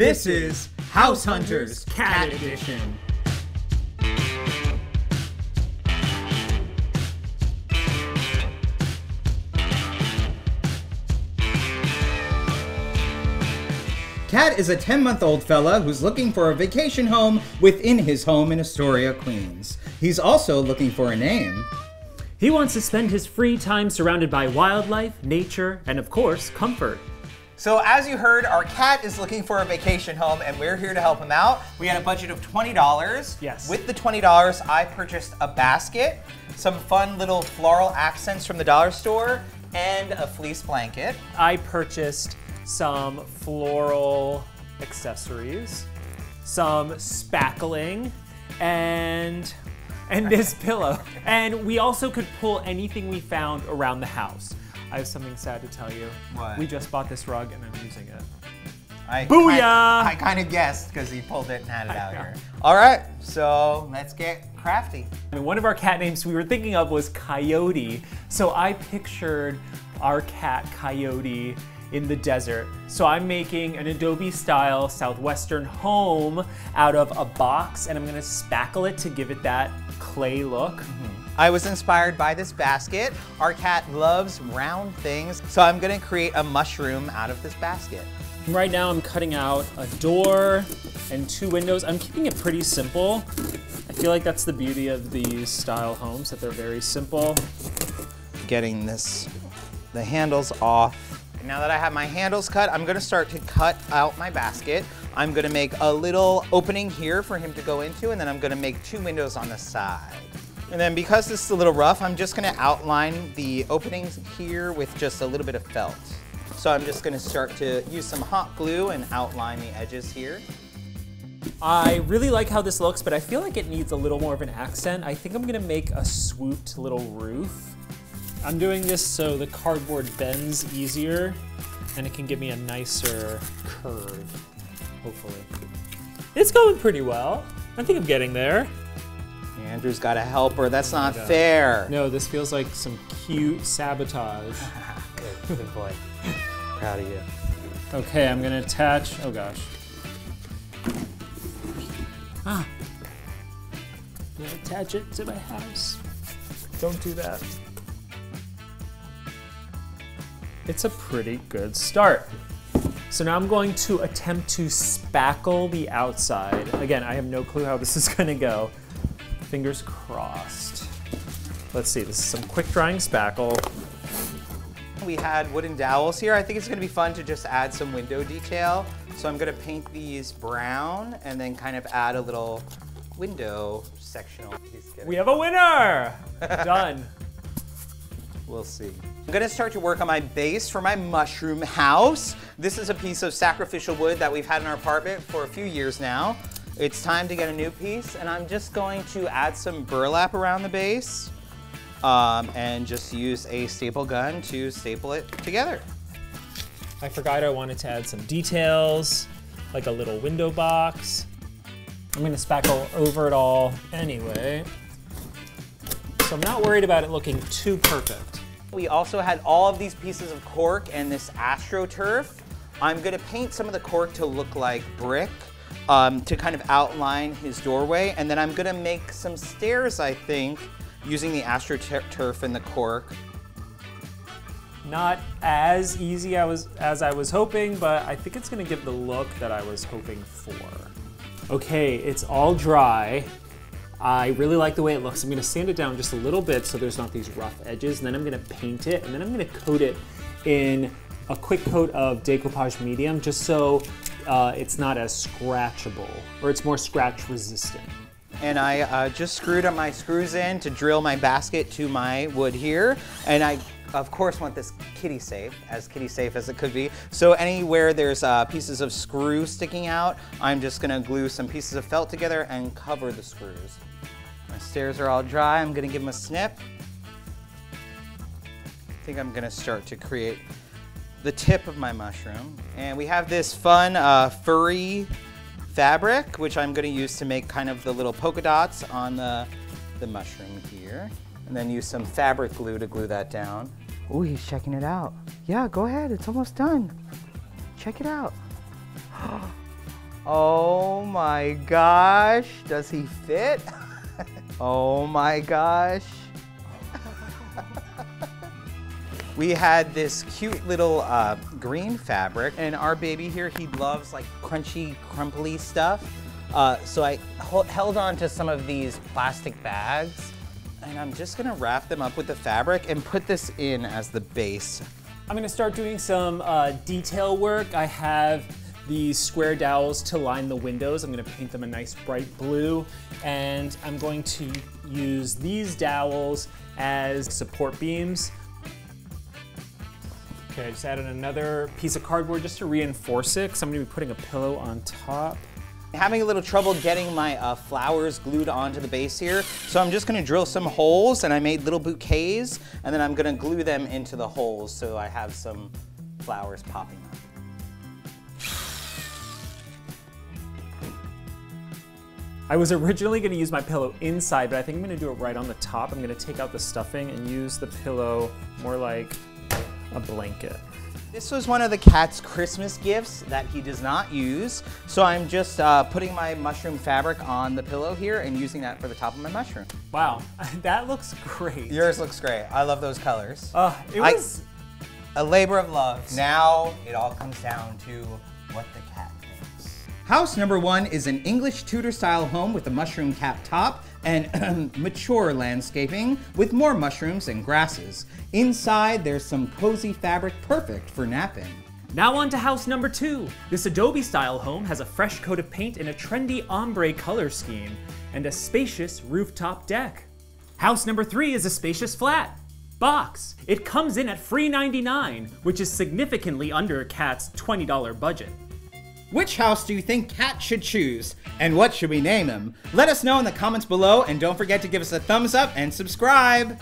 This is House Hunters Cat Edition. Cat is a 10 month old fella who's looking for a vacation home within his home in Astoria, Queens. He's also looking for a name. He wants to spend his free time surrounded by wildlife, nature, and of course, comfort. So as you heard, our cat is looking for a vacation home and we're here to help him out. We had a budget of $20. Yes. With the $20, I purchased a basket, some fun little floral accents from the dollar store, and a fleece blanket. I purchased some floral accessories, some spackling, and and this pillow. And we also could pull anything we found around the house. I have something sad to tell you. What? We just bought this rug and I'm using it. I Booyah! Kind, I kind of guessed because he pulled it and had it out here. All right, so let's get crafty. I mean, one of our cat names we were thinking of was Coyote. So I pictured our cat Coyote in the desert. So I'm making an Adobe style Southwestern home out of a box and I'm gonna spackle it to give it that clay look. Mm-hmm. I was inspired by this basket. Our cat loves round things, so I'm gonna create a mushroom out of this basket. Right now I'm cutting out a door and two windows. I'm keeping it pretty simple. I feel like that's the beauty of these style homes, that they're very simple. Getting this, the handles off. Now that I have my handles cut, I'm gonna start to cut out my basket. I'm gonna make a little opening here for him to go into, and then I'm gonna make two windows on the side. And then because this is a little rough, I'm just gonna outline the openings here with just a little bit of felt. So I'm just gonna start to use some hot glue and outline the edges here. I really like how this looks, but I feel like it needs a little more of an accent. I think I'm gonna make a swooped little roof. I'm doing this so the cardboard bends easier and it can give me a nicer curve, hopefully. It's going pretty well. I think I'm getting there. Andrew's got a helper. That's not God. fair. No, this feels like some cute sabotage. Good, good boy. Proud of you. Okay, I'm gonna attach, oh gosh. Ah. I'm gonna attach it to my house. Don't do that. It's a pretty good start. So now I'm going to attempt to spackle the outside. Again, I have no clue how this is gonna go. Fingers crossed. Let's see, this is some quick drying spackle. We had wooden dowels here. I think it's gonna be fun to just add some window detail. So I'm gonna paint these brown and then kind of add a little window sectional. We have a winner! Done. We'll see. I'm gonna start to work on my base for my mushroom house. This is a piece of sacrificial wood that we've had in our apartment for a few years now. It's time to get a new piece and I'm just going to add some burlap around the base um, and just use a staple gun to staple it together. I forgot I wanted to add some details, like a little window box. I'm gonna spackle over it all anyway. So I'm not worried about it looking too perfect. We also had all of these pieces of cork and this astroturf. I'm gonna paint some of the cork to look like brick um, to kind of outline his doorway. And then I'm gonna make some stairs, I think, using the astroturf and the cork. Not as easy I was, as I was hoping, but I think it's gonna give the look that I was hoping for. Okay, it's all dry. I really like the way it looks. I'm gonna sand it down just a little bit so there's not these rough edges, and then I'm gonna paint it, and then I'm gonna coat it in a quick coat of decoupage medium, just so uh, it's not as scratchable, or it's more scratch resistant. And I uh, just screwed up my screws in to drill my basket to my wood here. And I, of course, want this kitty safe, as kitty safe as it could be. So anywhere there's uh, pieces of screw sticking out, I'm just gonna glue some pieces of felt together and cover the screws. My stairs are all dry. I'm gonna give them a snip. I think I'm gonna start to create the tip of my mushroom. And we have this fun uh, furry fabric, which I'm gonna use to make kind of the little polka dots on the, the mushroom here. And then use some fabric glue to glue that down. Oh, he's checking it out. Yeah, go ahead, it's almost done. Check it out. Oh my gosh, does he fit? oh my gosh. We had this cute little uh, green fabric, and our baby here, he loves like crunchy, crumply stuff. Uh, so I held on to some of these plastic bags, and I'm just gonna wrap them up with the fabric and put this in as the base. I'm gonna start doing some uh, detail work. I have these square dowels to line the windows. I'm gonna paint them a nice bright blue, and I'm going to use these dowels as support beams. Okay, I just added another piece of cardboard just to reinforce it, because I'm gonna be putting a pillow on top. Having a little trouble getting my uh, flowers glued onto the base here, so I'm just gonna drill some holes, and I made little bouquets, and then I'm gonna glue them into the holes so I have some flowers popping up. I was originally gonna use my pillow inside, but I think I'm gonna do it right on the top. I'm gonna take out the stuffing and use the pillow more like a blanket. This was one of the cat's Christmas gifts that he does not use. So I'm just uh, putting my mushroom fabric on the pillow here and using that for the top of my mushroom. Wow, that looks great. Yours looks great. I love those colors. Uh, it was... I, a labor of love. Now it all comes down to what the cat House number one is an English Tudor style home with a mushroom cap top and mature landscaping with more mushrooms and grasses. Inside, there's some cozy fabric perfect for napping. Now on to house number two. This Adobe style home has a fresh coat of paint in a trendy ombre color scheme and a spacious rooftop deck. House number three is a spacious flat. Box. It comes in at free 99, which is significantly under cat's $20 budget. Which house do you think Cat should choose? And what should we name him? Let us know in the comments below and don't forget to give us a thumbs up and subscribe!